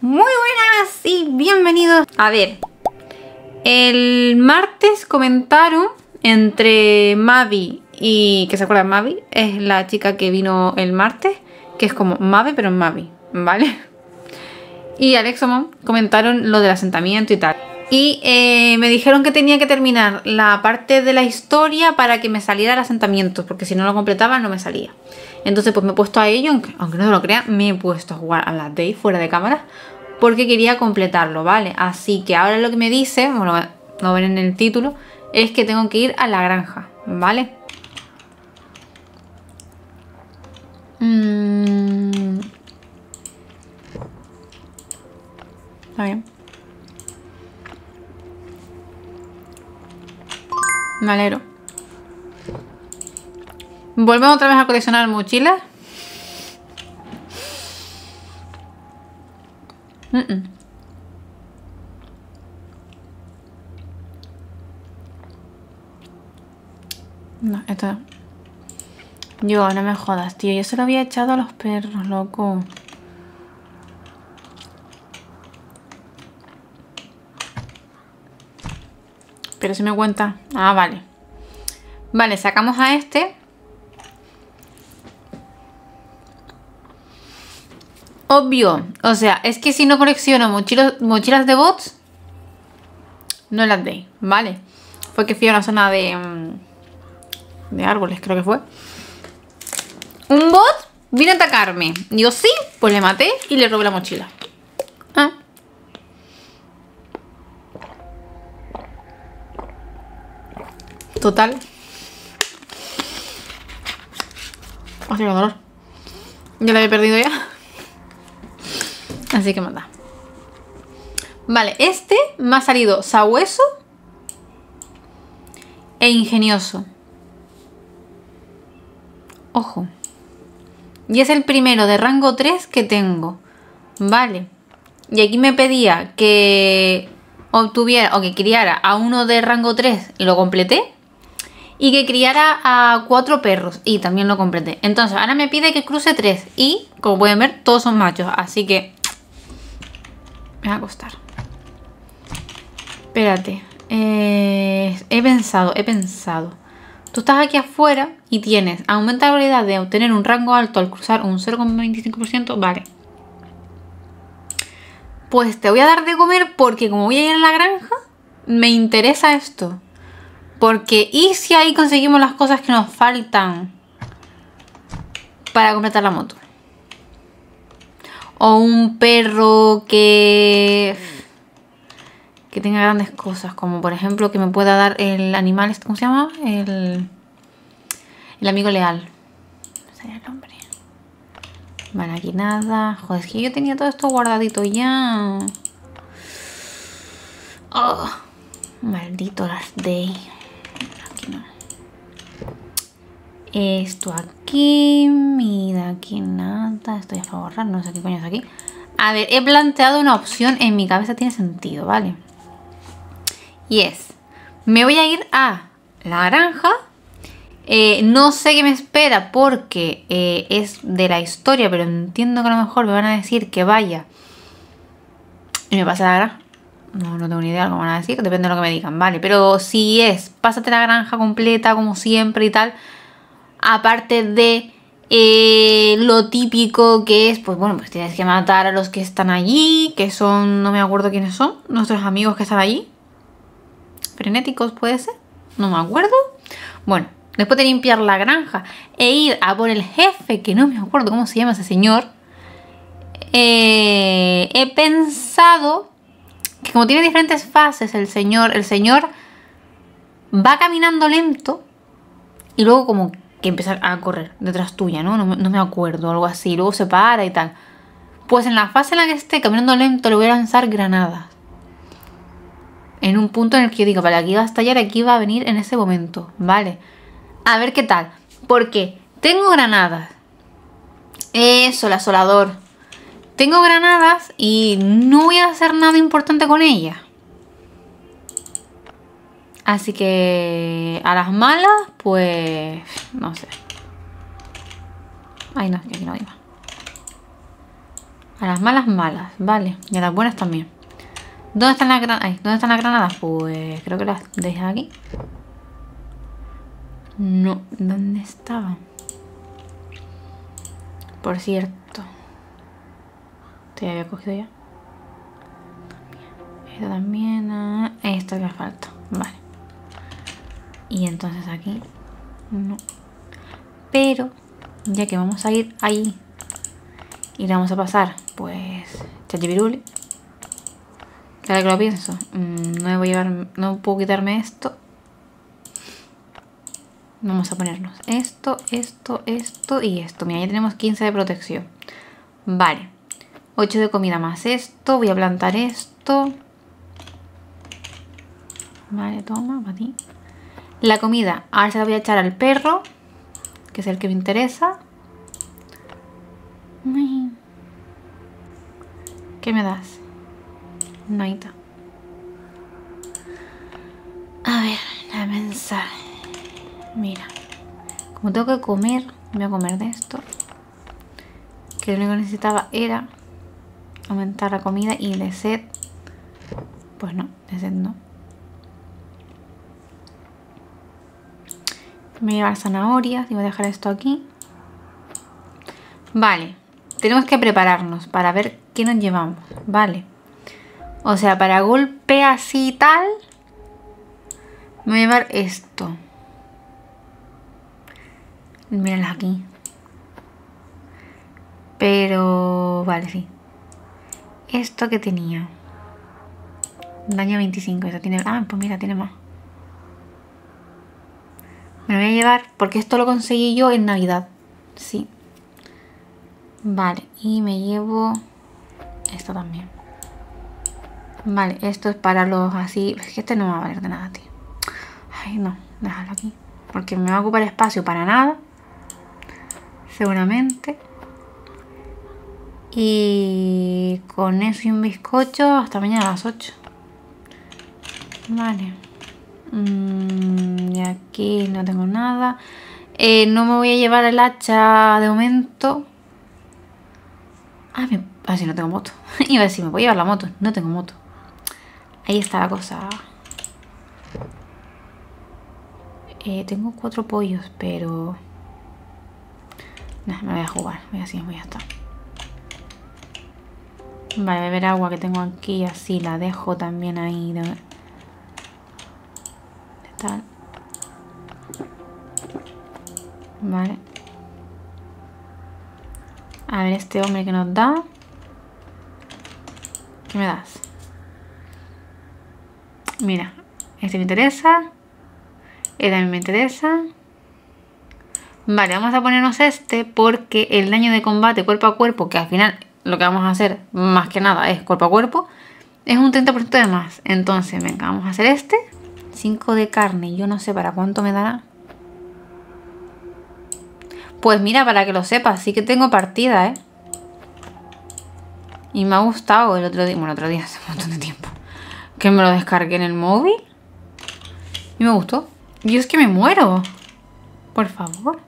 Muy buenas y bienvenidos. A ver, el martes comentaron entre Mavi y... ¿Que se acuerda Mavi? Es la chica que vino el martes, que es como Mavi pero en Mavi, ¿vale? Y Alexomon comentaron lo del asentamiento y tal. Y eh, me dijeron que tenía que terminar la parte de la historia para que me saliera el asentamiento, porque si no lo completaba no me salía. Entonces pues me he puesto a ello, aunque, no lo crean, me he puesto a jugar a la Day fuera de cámara, porque quería completarlo, ¿vale? Así que ahora lo que me dice, bueno, no ven en el título, es que tengo que ir a la granja, ¿vale? Mm. Está bien. Me alegro. Volvemos otra vez a coleccionar mochilas. Mm -mm. No, esto... Yo, no me jodas, tío. Yo se lo había echado a los perros, loco. Pero si me cuenta. Ah, vale. Vale, sacamos a este. Obvio. O sea, es que si no colecciono mochilas, mochilas de bots, no las de, ¿vale? Fue que fui a una zona de, mm, de árboles, creo que fue. Un bot vino a atacarme. Yo sí, pues le maté y le robé la mochila. Total. Hostia, dolor. Ya la había perdido ya. Así que manda. Vale, este me ha salido sabueso e ingenioso. Ojo. Y es el primero de rango 3 que tengo. Vale. Y aquí me pedía que obtuviera o que criara a uno de rango 3 y lo completé y que criara a cuatro perros y también lo completé. Entonces ahora me pide que cruce tres y como pueden ver todos son machos, así que me va a costar. Espérate, eh, he pensado, he pensado. Tú estás aquí afuera y tienes aumenta la probabilidad de obtener un rango alto al cruzar un 0,25%, vale. Pues te voy a dar de comer porque como voy a ir a la granja, me interesa esto. Porque, ¿y si ahí conseguimos las cosas que nos faltan para completar la moto? O un perro que... Que tenga grandes cosas, como por ejemplo que me pueda dar el animal, ¿cómo se llama? El, el amigo leal. No sé el nombre. Vale, aquí nada. Joder, es que yo tenía todo esto guardadito ya. Oh, maldito las day. Esto aquí, mira, aquí nada, estoy a borrar, no sé qué coño es aquí. A ver, he planteado una opción en mi cabeza, tiene sentido, ¿vale? Y es, me voy a ir a la granja. Eh, no sé qué me espera porque eh, es de la historia, pero entiendo que a lo mejor me van a decir que vaya y me pase la granja. No, no tengo ni idea de lo que van a decir, depende de lo que me digan, ¿vale? Pero si es, pásate la granja completa como siempre y tal, aparte de eh, lo típico que es, pues bueno, pues tienes que matar a los que están allí, que son, no me acuerdo quiénes son, nuestros amigos que están allí. Frenéticos puede ser, no me acuerdo. Bueno, después de limpiar la granja e ir a por el jefe, que no me acuerdo cómo se llama ese señor, eh, he pensado que como tiene diferentes fases el señor, el señor va caminando lento y luego como que empieza a correr detrás tuya, ¿no? ¿no? me acuerdo, algo así. Luego se para y tal. Pues en la fase en la que esté caminando lento le voy a lanzar granadas. En un punto en el que yo digo, vale, aquí va a estallar, aquí va a venir en ese momento, ¿vale? A ver qué tal. Porque tengo granadas. Eso, el asolador. Tengo granadas y no voy a hacer nada importante con ellas. Así que a las malas, pues no sé. Ay, no, aquí no iba. A las malas, malas, vale. Y a las buenas también. ¿Dónde están las granadas? ¿Dónde están las granadas? Pues creo que las dejé aquí. No, ¿dónde estaban? Por cierto. Te había cogido ya. Esta también. Ah, esta que falta. Vale. Y entonces aquí. No. Pero, ya que vamos a ir ahí. Y le vamos a pasar, pues. Chachipiruli. Ahora que lo pienso. Mm, no, voy a llevar, no puedo quitarme esto. Vamos a ponernos esto, esto, esto y esto. Mira, ya tenemos 15 de protección. Vale. 8 de comida más esto. Voy a plantar esto. Vale, toma, para ti. La comida, ahora se la voy a echar al perro, que es el que me interesa. ¿Qué me das? Naita. A ver, a pensar. Mira, como tengo que comer, voy a comer de esto. Que lo único que necesitaba era aumentar la comida y de sed. Pues no, de sed no. Voy a llevar zanahorias y voy a dejar esto aquí. Vale, tenemos que prepararnos para ver qué nos llevamos, ¿vale? O sea, para golpe así y tal, voy a llevar esto. Mírala aquí. Pero, vale, sí. Esto que tenía. Daño 25, eso tiene... Ah, pues mira, tiene más. Me lo voy a llevar porque esto lo conseguí yo en Navidad. Sí. Vale, y me llevo esto también. Vale, esto es para los así... Es que este no va a valer de nada, tío. Ay, no, déjalo aquí. Porque me va a ocupar espacio para nada. Seguramente. Y con eso y un bizcocho hasta mañana a las 8. Vale. Mm, y aquí no tengo nada. Eh, no me voy a llevar el hacha de momento. Ah, me... ah sí, no tengo moto. Iba a decir, me voy a llevar la moto. No tengo moto. Ahí está la cosa. Eh, tengo cuatro pollos, pero... No, me voy a jugar. Voy así, voy a estar. Vale, beber agua que tengo aquí, así la dejo también ahí. Vale. A ver, este hombre que nos da. ¿Qué me das? Mira, este me interesa. Este también me interesa. Vale, vamos a ponernos este porque el daño de combate cuerpo a cuerpo, que al final lo que vamos a hacer más que nada es cuerpo a cuerpo, es un 30% de más. Entonces, venga, vamos a hacer este. 5 de carne, yo no sé para cuánto me dará. Pues mira, para que lo sepas, sí que tengo partida, ¿eh? Y me ha gustado el otro día, bueno, el otro día hace un montón de tiempo, que me lo descargué en el móvil. Y me gustó. Es que me muero. Por favor.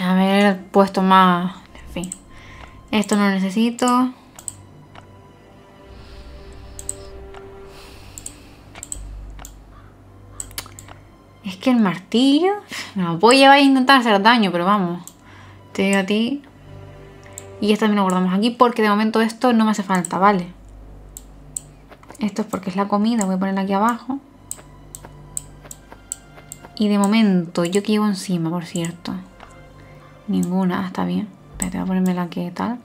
Haber puesto más... En fin. Esto no lo necesito. Es que el martillo... No, voy a a intentar hacer daño, pero vamos. Te digo a ti. Y esto también lo guardamos aquí porque de momento esto no me hace falta, ¿vale? Esto es porque es la comida. Voy a ponerla aquí abajo. Y de momento, ¿yo que llevo encima, por cierto? Ninguna, está bien. Espérate, voy a ponerme la que tal.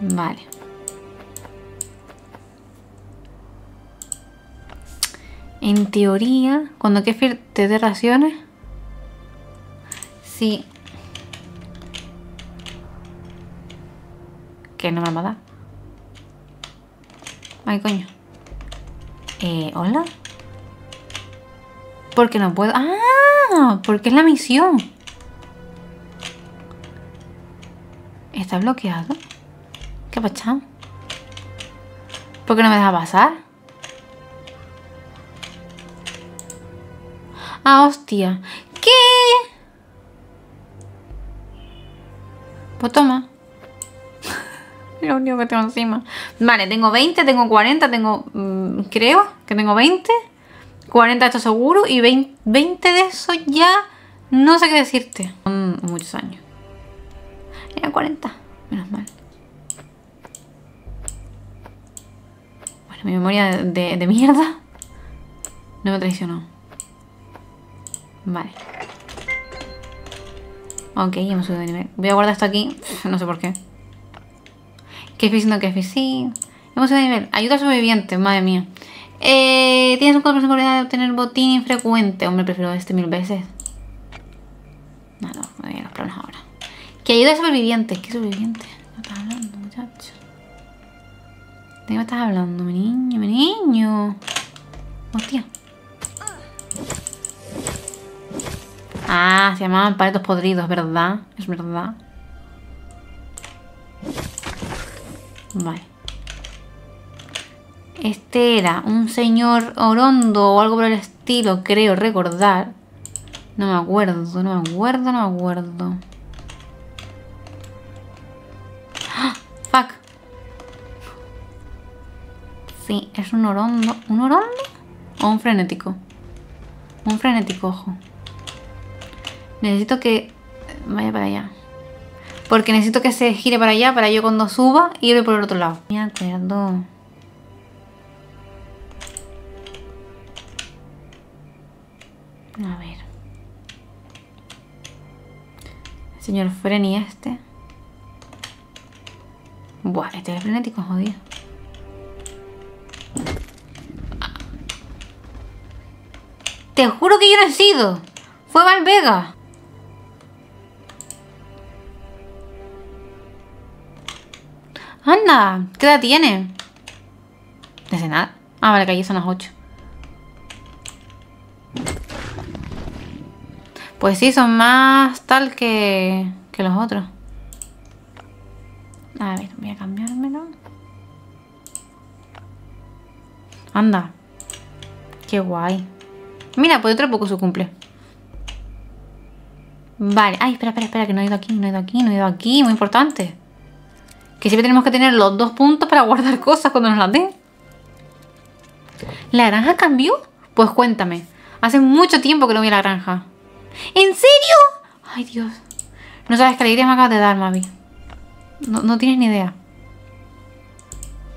Vale. En teoría, cuando Kefir te dé raciones, sí. Que no me va a dar. Ay, coño. Eh, ¿hola? Porque no puedo... ¡Ah! Porque es la misión. ¿Está bloqueado? ¿Qué pasa? ¿Por qué no me deja pasar? Ah, hostia. ¿Qué? Pues toma. Lo único que tengo encima. Vale, tengo 20, tengo 40, tengo... mm, creo que tengo 20. 40 esto seguro. Y 20, 20 de eso ya... No sé qué decirte. Son muchos años. Era 40. Menos mal. Bueno, mi memoria de, mierda no me traicionó. Vale. Ok, hemos subido de nivel. Voy a guardar esto aquí. No sé por qué. ¿Qué estoy diciendo que es Sí. Hemos subido de nivel. Ayuda al sobreviviente, madre mía. Eh, tienes un 4% de probabilidad de obtener botín infrecuente. Hombre, prefiero este mil veces. No, no, me voy a los planos ahora. Que ayuda al sobreviviente. ¿Qué sobreviviente? ¿No estás hablando, muchacho? ¿De qué me estás hablando, mi niño, mi niño? Hostia. Ah, se llamaban paletos podridos, ¿verdad? Es verdad. Vale. Este era un señor orondo o algo por el estilo, creo recordar. No me acuerdo, no me acuerdo, no me acuerdo. Sí, es un orondo. ¿Un orondo? ¿O un frenético? Un frenético, ojo. Necesito que vaya para allá. Porque necesito que se gire para allá para yo cuando suba irme por el otro lado. Me acuerdo. A ver. Señor Freni este. Buah, este es frenético, jodido. Te juro que yo no he sido. Fue Valvega. Anda, ¿qué edad tiene? Desde nada. Ah, vale, que allí son las 8. Pues sí, son más tal que, que los otros. A ver, voy a cambiármelo. Anda. Qué guay. Mira, pues otro poco su cumple. Vale. Ay, espera, espera, espera, que no he ido aquí, no he ido aquí, no he ido aquí. Muy importante. Que siempre tenemos que tener los dos puntos para guardar cosas cuando nos las den. ¿La granja cambió? Pues cuéntame. Hace mucho tiempo que no a la granja. ¿En serio? Ay, Dios. No sabes qué alegría me acabas de dar, Mavi. No, no tienes ni idea.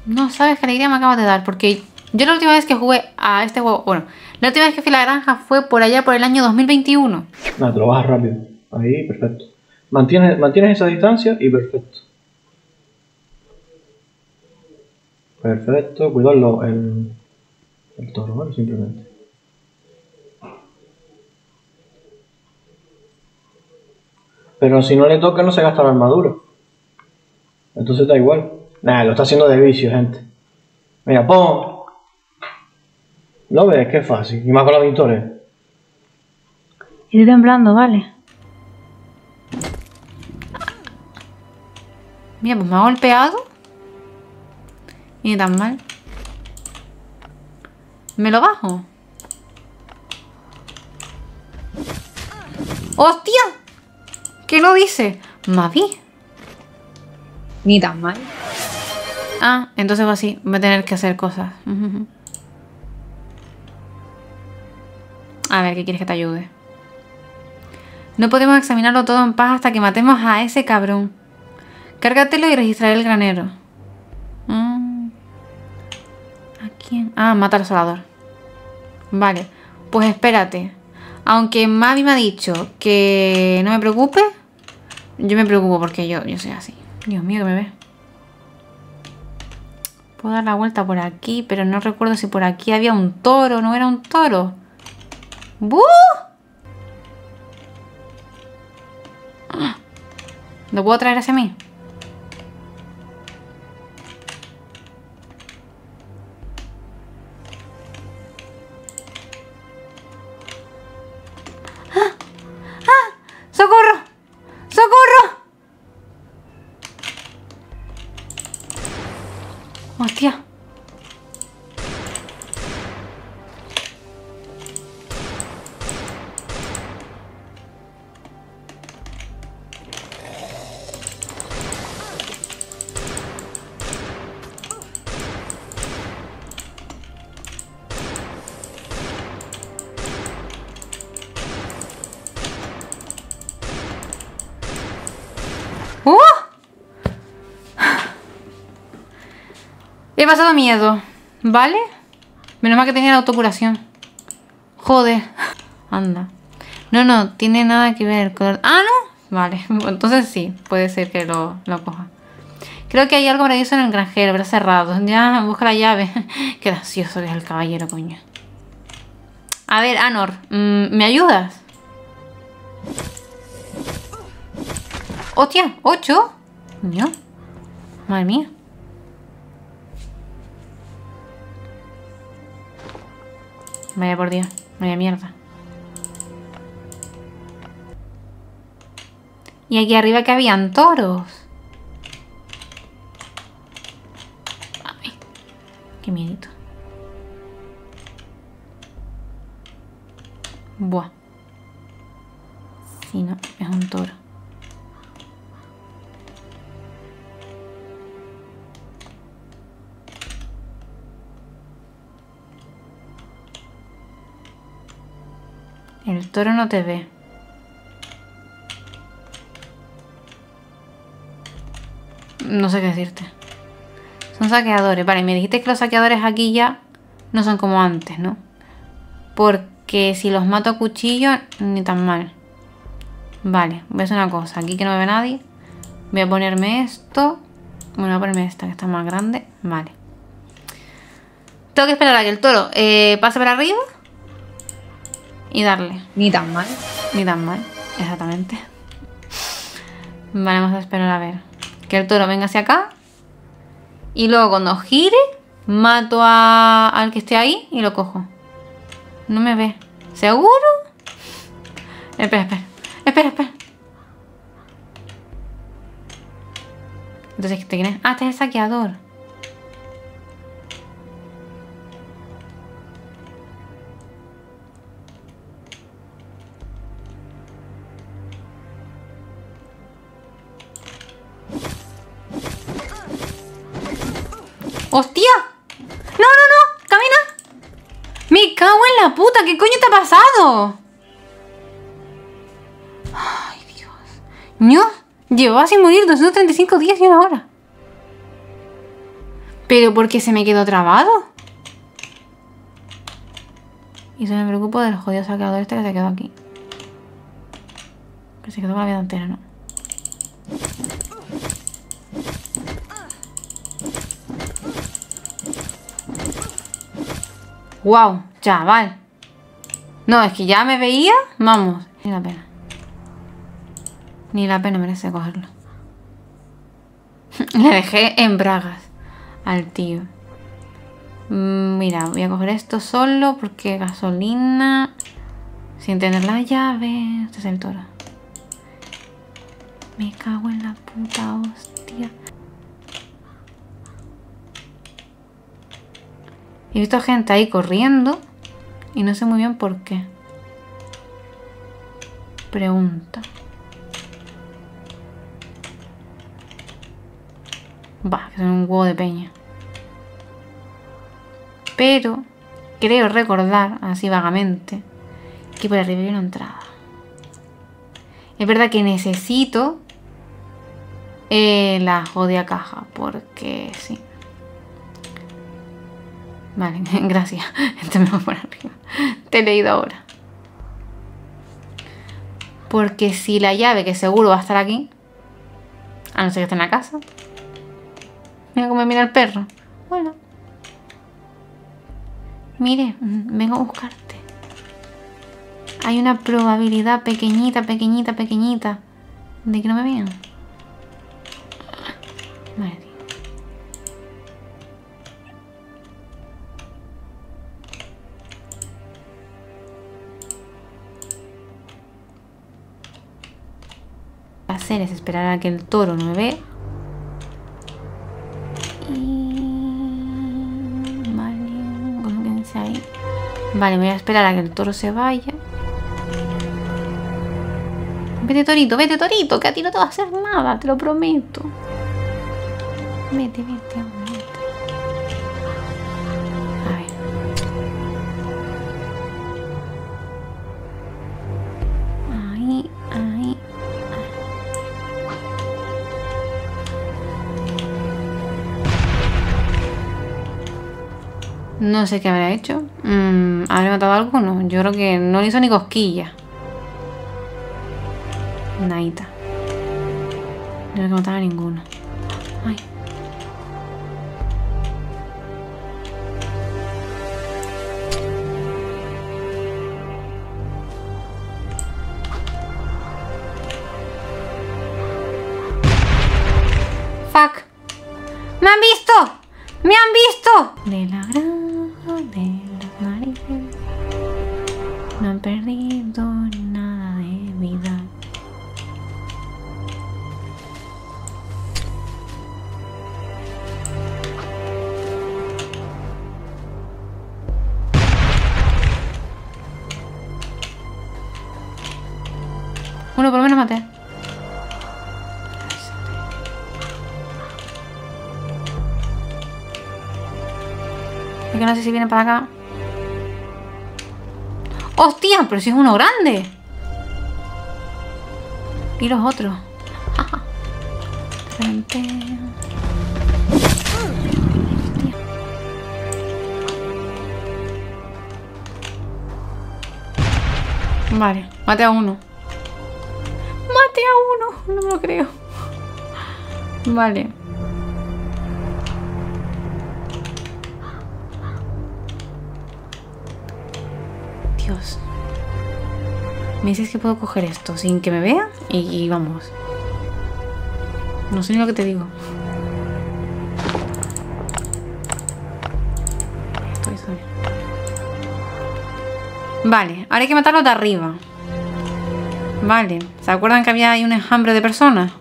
No sabes qué alegría me acabas de dar. Porque yo la última vez que jugué a este juego... Bueno, la última vez que fui a la granja fue por allá por el año 2021. Nada, te lo bajas rápido. Ahí, perfecto. Mantienes, mantienes esa distancia y perfecto. Perfecto, cuidado el, el toro, ¿vale? Simplemente. Pero si no le toca no se gasta la armadura. Entonces da igual. Nada, lo está haciendo de vicio, gente. Mira, pon. ¿Lo ves? Que es fácil. Y más con los victorias. Estoy temblando, vale. Mira, pues me ha golpeado. Y ni tan mal. ¿Me lo bajo? ¡Hostia! ¿Qué no dice? Mavi. Ni tan mal. Ah, entonces va así. Voy a tener que hacer cosas. Ujú. A ver, ¿qué quieres que te ayude? No podemos examinarlo todo en paz hasta que matemos a ese cabrón. Cárgatelo y registraré el granero. Mm. ¿A quién? Ah, mata al asolador. Vale, pues espérate. Aunque Mavi me ha dicho que no me preocupe, yo me preocupo porque yo, yo soy así. Dios mío, que me ve. Puedo dar la vuelta por aquí, pero no recuerdo si por aquí había un toro, no era un toro. ¡Bú! ¿Lo puedo traer hacia mí? He pasado miedo, ¿vale? Menos mal que tenía la autocuración. Joder. Anda. No, no, tiene nada que ver con... Ah, no. Vale, entonces sí, puede ser que lo, coja. Creo que hay algo maravilloso en el granjero, pero cerrado. Ya, busca la llave. Qué gracioso que es el caballero, coño. A ver, Anor, mm, ¿me ayudas? ¡Hostia! ¿Ocho? Coño. Madre mía. Vaya por Dios. Vaya mierda. Y aquí arriba que habían toros. Ay, qué miedito. Buah. Si no, es un toro. El toro no te ve. No sé qué decirte. Son saqueadores. Vale, me dijiste que los saqueadores aquí ya no son como antes, ¿no? Porque si los mato a cuchillo, ni tan mal. Vale, voy a hacer una cosa. Aquí que no me ve nadie. Voy a ponerme esto. Bueno, voy a ponerme esta que está más grande. Vale. Tengo que esperar a que el toro eh, pase para arriba. Y darle. Ni tan mal. Ni tan mal, exactamente. Vale, vamos a esperar a ver. Que el toro venga hacia acá. Y luego cuando gire, mato a, al que esté ahí y lo cojo. No me ve. ¿Seguro? Espera, espera. Espera, espera. Entonces, ¿este quién es? Ah, este es el saqueador. ¡Hostia! ¡No, no, no! ¡Camina! ¡Me cago en la puta! ¿Qué coño te ha pasado? ¡Ay, Dios! ¿No? Llevaba sin morir 235 días y una hora. ¿Pero por qué se me quedó trabado? Y se me preocupo del jodido saqueador este que se quedó aquí. Que se quedó con la vida entera, ¿no? Wow, chaval. No, es que ya me veía. Vamos, ni la pena. Ni la pena merece cogerlo. Le dejé en bragas al tío. Mm, Mira, voy a coger esto solo porque gasolina. Sin tener la llave. Este es el toro. Me cago en la puta hostia. He visto gente ahí corriendo y no sé muy bien por qué. Pregunta. Va, que son un huevo de peña. Pero creo recordar, así vagamente, que por arriba hay una entrada. Es verdad que necesito eh, la jodida caja, porque sí. Vale, gracias. Este me va por arriba. Te he leído ahora. Porque si la llave, que seguro va a estar aquí, a no ser que esté en la casa. Mira cómo me mira el perro. Bueno. Mire, mm, vengo a buscarte. Hay una probabilidad pequeñita, pequeñita, pequeñita de que no me vean. Madre es esperar a que el toro no me ve. Y... Vale, ¿cómo quédense ahí? Vale, voy a esperar a que el toro se vaya. Vete, torito, vete, torito, que a ti no te va a hacer nada, te lo prometo. Vete, vete, No sé qué habrá hecho. Mm, ¿Habré matado a alguno? Yo creo que no le hizo ni cosquilla. Naita. No creo que matar a ninguno. Si viene para acá. ¡Hostia! Pero si es uno grande. Y los otros. Hostia. Vale, mate a uno. Mate a uno. No me lo creo. Vale. Me dices que puedo coger esto sin que me vea y, vamos. No sé ni lo que te digo. Estoy. Vale, ahora hay que matarlos de arriba. Vale. ¿Se acuerdan que había ahí un enjambre de personas?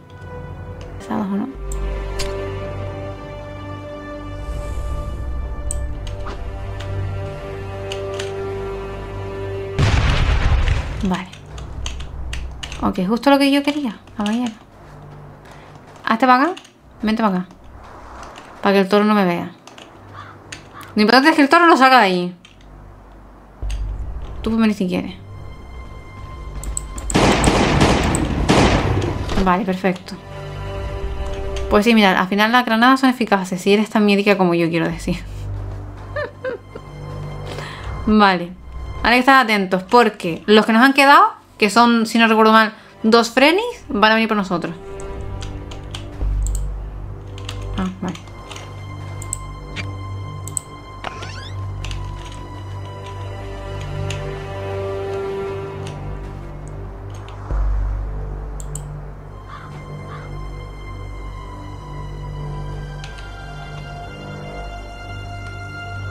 Ok, justo lo que yo quería, caballero. Hazte para acá. Vente para acá. Para que el toro no me vea. Lo importante es que el toro lo saca de ahí. Tú puedes venir si quieres. Vale, perfecto. Pues sí, mira, al final las granadas son eficaces. Si eres tan médica como yo quiero decir. vale. Ahora hay que estar atentos porque los que nos han quedado, que son, si no recuerdo mal, dos frenis, van a venir por nosotros. Ah.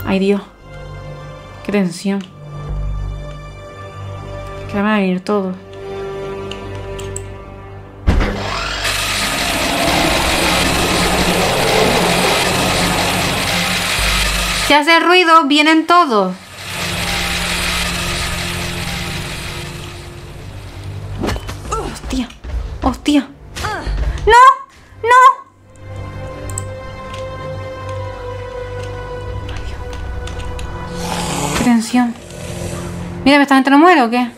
Ay, Dios. Qué tensión. Que van a venir todos. Si hace ruido, vienen todos. Hostia, hostia. ¡No! ¡No! Qué tensión. Mira, ¿esta gente no muere o qué? ¿A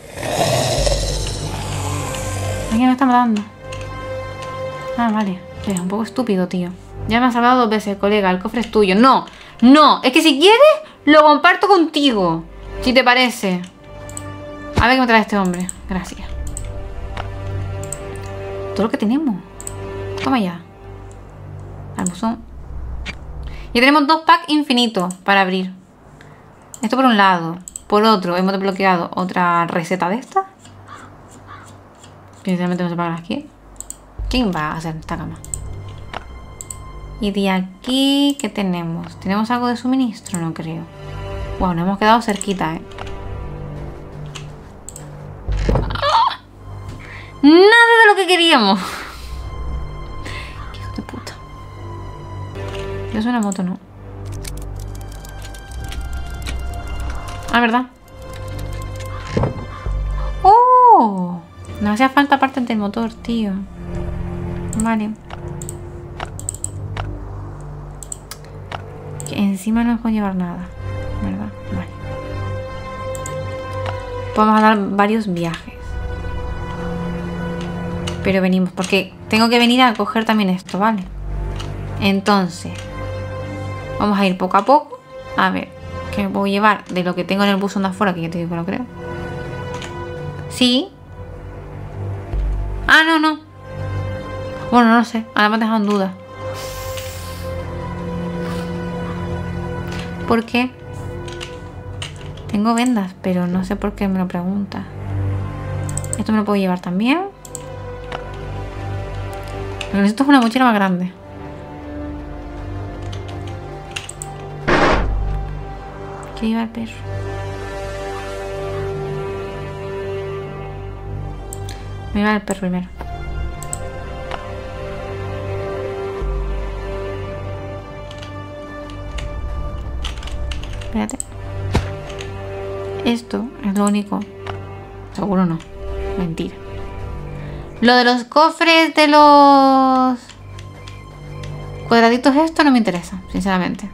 quién me está matando? Ah, vale. Es un poco estúpido, tío. Ya me has salvado dos veces, colega. El cofre es tuyo. No, no. Es que si quieres, lo comparto contigo. Si te parece. A ver qué me trae este hombre. Gracias. Todo lo que tenemos. Toma ya. Al buzón. Ya tenemos dos packs infinitos para abrir. Esto por un lado. Por otro, hemos desbloqueado otra receta de esta. Que sinceramente no sé para qué. ¿Quién va a hacer esta cama? Y de aquí, ¿qué tenemos? ¿Tenemos algo de suministro? No creo. Wow, nos hemos quedado cerquita, ¿eh? Nada de lo que queríamos. Hijo de puta. Soy una moto, ¿no? Ah, ¿verdad? ¡Oh! No hacía falta parte del motor, tío. Vale. Encima no puedo llevar nada. ¿Verdad? Vale. Podemos dar varios viajes. Pero venimos, porque tengo que venir a coger también esto, ¿vale? Entonces, vamos a ir poco a poco. A ver, que me puedo llevar de lo que tengo en el buzón de afuera, que ya te digo que no creo. Sí. Ah, no, no. Bueno, no sé. Ahora me han dejado en duda. ¿Por qué? Tengo vendas, pero no sé por qué me lo pregunta. Esto me lo puedo llevar también. Lo que necesito es una mochila más grande. Quiero llevar perro. Me va el perro primero. Esto es lo único. Seguro no. Mentira. Lo de los cofres de los cuadraditos, esto no me interesa, sinceramente.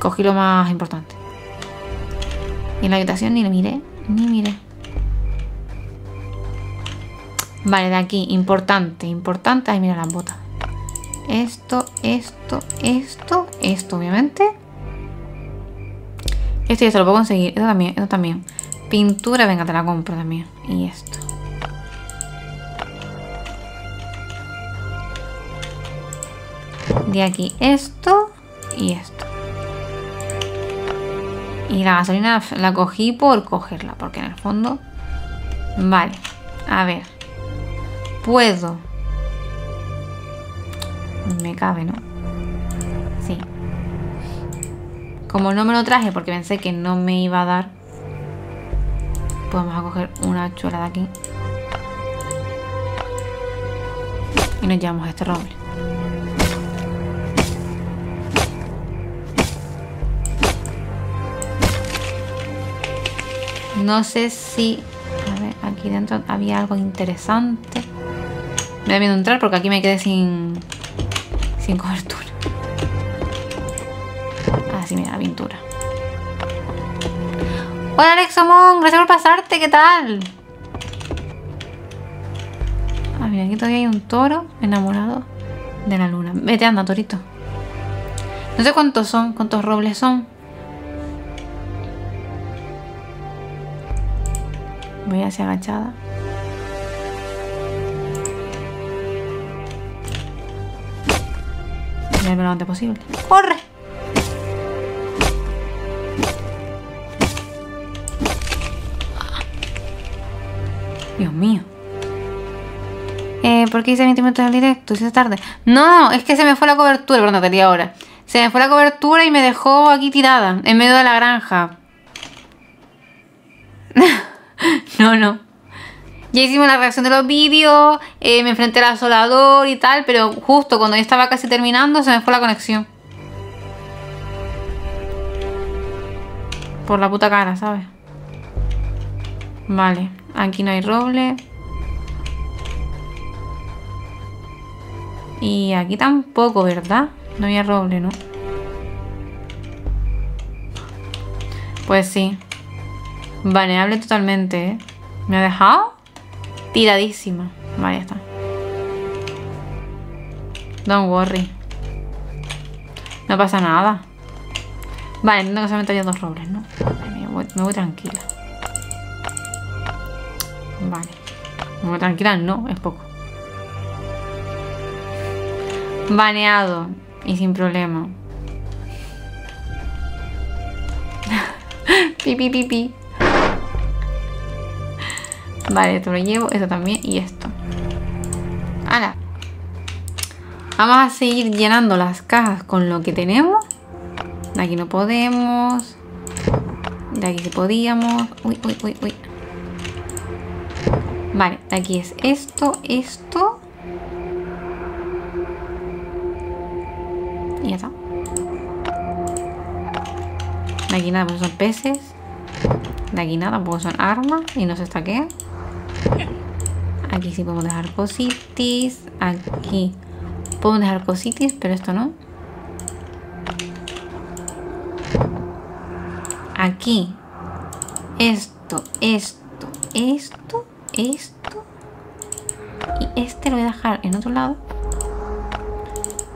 Cogí lo más importante. Y en la habitación ni le miré, ni miré. Vale, de aquí, importante, importante. Ay, mira las botas. Esto, esto, esto, esto, obviamente. Esto ya se lo puedo conseguir. Esto también, esto también. Pintura, venga, te la compro también. Y esto. De aquí esto y esto. Y la gasolina la cogí por cogerla, porque en el fondo... Vale, a ver. Puedo. Me cabe, ¿no? Como no me lo traje porque pensé que no me iba a dar, pues vamos a coger una chula de aquí. Y nos llevamos a este roble. No sé si... A ver, aquí dentro había algo interesante. Me da miedo entrar porque aquí me quedé sin... Sin cobertura. Ah, sí, mira, pintura. Hola Alexomon, gracias por pasarte, ¿qué tal? Ah, mira, aquí todavía hay un toro enamorado de la luna. Vete, anda, torito. No sé cuántos son, cuántos robles son. Voy hacia agachada. Voy lo antes posible. ¡Corre! Mío. Eh, ¿Por qué hice 20 minutos del directo? ¿Hice tarde? No, es que se me fue la cobertura. Perdón, tenía ahora. Se me fue la cobertura y me dejó aquí tirada, en medio de la granja. no, no. Ya hicimos la reacción de los vídeos, eh, me enfrenté al asolador y tal, pero justo cuando ya estaba casi terminando se me fue la conexión. Por la puta cara, ¿sabes? Vale, aquí no hay roble. Y aquí tampoco, ¿verdad? No había roble, ¿no? Pues sí. Baneable totalmente, ¿eh? ¿Me ha dejado? Tiradísima. Vale, ya está. Don't worry. No pasa nada. Vale, entiendo que solamente había dos robles, ¿no? me, voy, me voy tranquila. Voy tranquila, no, es poco. Baneado. Y sin problema. pipi, pipi. Vale, esto lo llevo, esto también y esto. Ahora, vamos a seguir llenando las cajas con lo que tenemos. De aquí no podemos. De aquí sí podíamos. Uy, uy, uy, uy. Vale, aquí es esto, esto. Y ya está. De aquí nada, pues son peces. De aquí nada, pues son armas y no se estaquean. Aquí sí podemos dejar cositis. Aquí podemos dejar cositis, pero esto no. Aquí. Esto, esto, esto, esto. Y este lo voy a dejar en otro lado.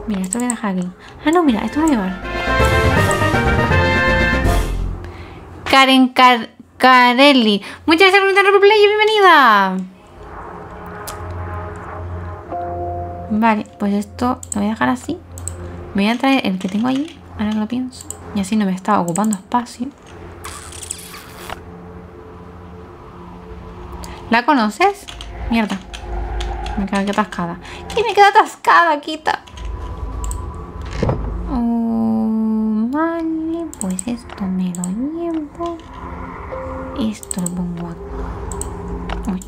Mira, esto lo voy a dejar aquí. Ah, no, mira, esto lo voy a llevar. Karen Car Carelli. Muchas gracias por el replay y bienvenida. Vale, pues esto lo voy a dejar así. Me voy a traer el que tengo ahí, ahora que lo pienso. Y así no me está ocupando espacio. ¿La conoces? Mierda. Me queda aquí atascada. ¿Qué me queda atascada, quita? Oh, vale, pues esto me lo llevo. Esto lo pongo aquí.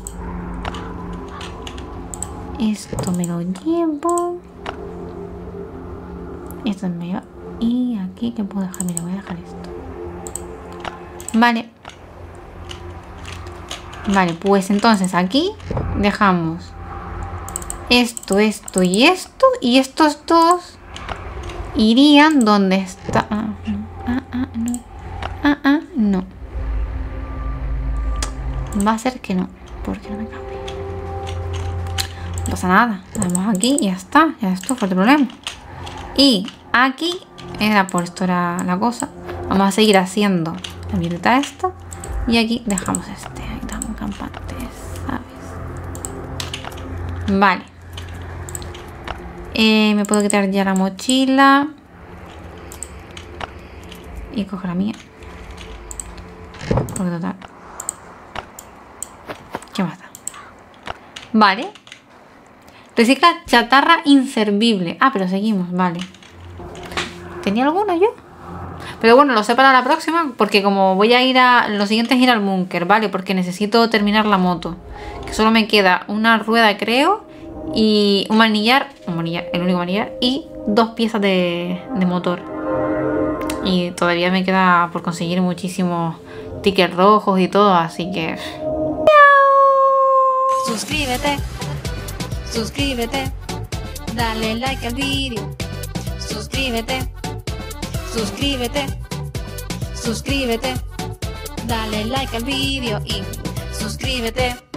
Esto me lo llevo. Esto me lleva. Y aquí, ¿qué puedo dejar? Mira, voy a dejar esto. Vale. Vale, pues entonces aquí dejamos esto, esto y esto. Y estos dos irían donde está. Ah, no. Ah, ah, no. Ah, ah, no. Va a ser que no. Porque no me cabe. No pasa nada. Vamos aquí y ya está. Ya esto fue el problema. Y aquí era por esto era la cosa. Vamos a seguir haciendo la violeta esta. Y aquí dejamos este. Vale. Eh, me puedo quitar ya la mochila. Y coger la mía. Porque total. ¿Qué más da? Vale. Recicla chatarra inservible. Ah, pero seguimos, vale. ¿Tenía alguno yo? Pero bueno, lo sé para la próxima porque como voy a ir a... Lo siguiente es ir al búnker, ¿vale? Porque necesito terminar la moto. Que solo me queda una rueda, creo. Y un manillar. Un manillar, el único manillar. Y dos piezas de, motor. Y todavía me queda por conseguir muchísimos tickets rojos y todo, así que... Suscríbete, suscríbete, dale like al vídeo. Suscríbete, suscríbete, suscríbete, dale like al vídeo y suscríbete.